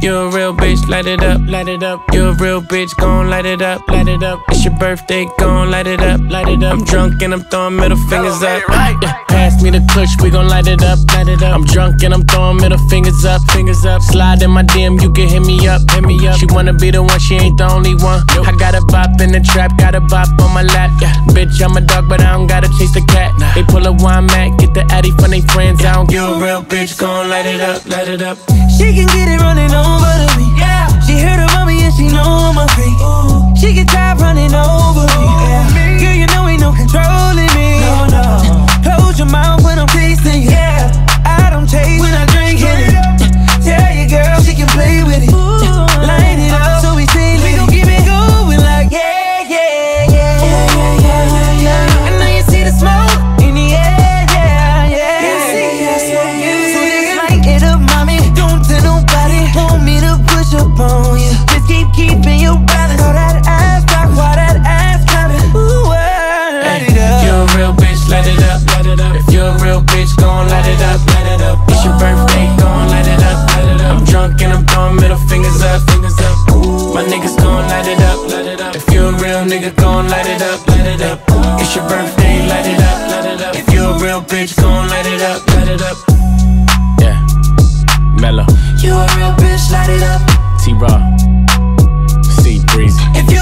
You a real bitch, light it up, light it up. You a real bitch, gon' light it up, light it up. It's your birthday, gon' light it up, light it up. I'm drunk and I'm throwing middle fingers up. Yeah, pass me the kush, we gon' light it up, light it up. I'm drunk and I'm throwing middle fingers up, fingers up. Slide in my DM, you can hit me up, hit me up. She wanna be the one, she ain't the only one. I got a bop in the trap, got a bop on my lap. Yeah, bitch, I'm a dog, but I don't gotta chase the cat. They pull a wine mat, get the addy from they friends. I don't give a real bitch, gon' light it up, light it up. She can get it running over real nigga, gon' light it up, light it up. It's your birthday, light it up, light it up. If you a real bitch, gon' light it up, light it up. Yeah, Mellow, You a real bitch, light it up. T-Raww, C Breezy. If you